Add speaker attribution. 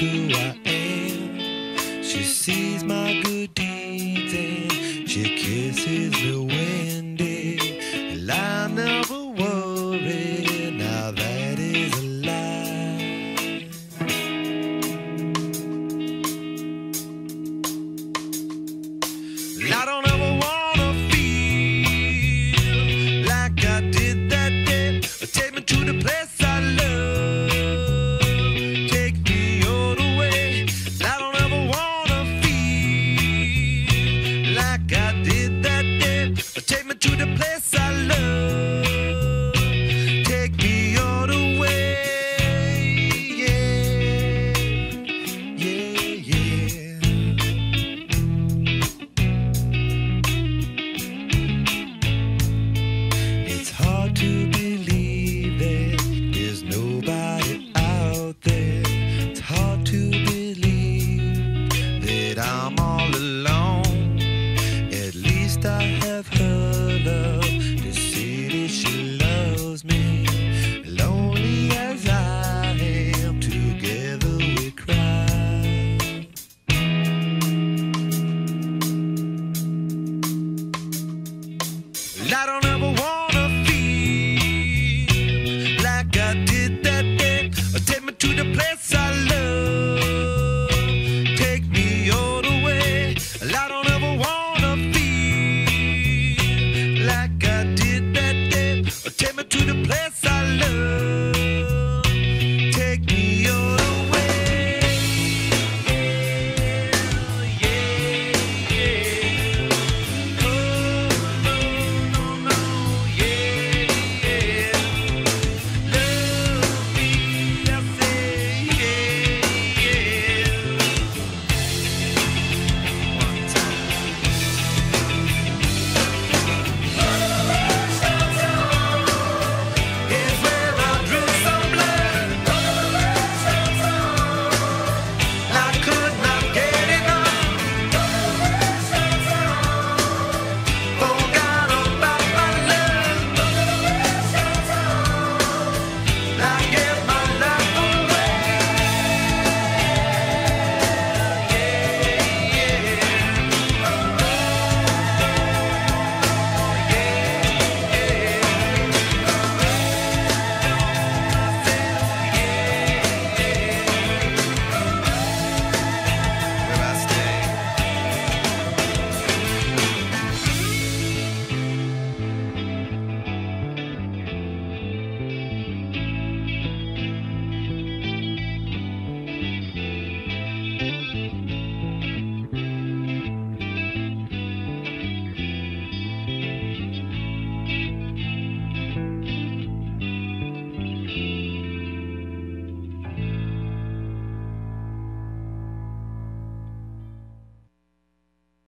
Speaker 1: who I am. She sees my good deeds and she kisses the windy. And I never worry, now that is a lie. I don't ever wanna feel like I did that day. Take me to the place have her love. The city